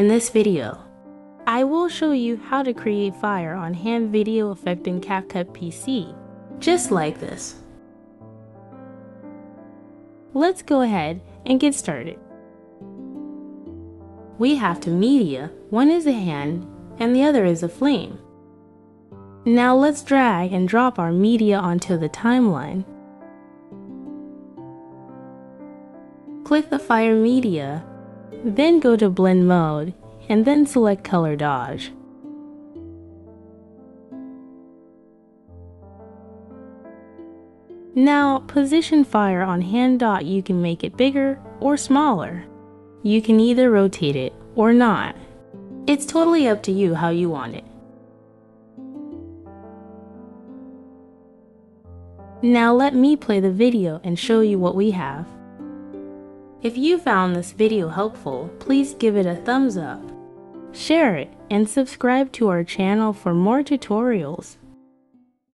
In this video, I will show you how to create fire on hand video effect in CapCut PC, just like this. Let's go ahead and get started. We have two media, one is a hand and the other is a flame. Now let's drag and drop our media onto the timeline. Click the fire media, then go to blend mode and then select color dodge. Now position fire on hand dot you can make it bigger or smaller. You can either rotate it or not. It's totally up to you how you want it. Now let me play the video and show you what we have. If you found this video helpful, please give it a thumbs up, share it, and subscribe to our channel for more tutorials.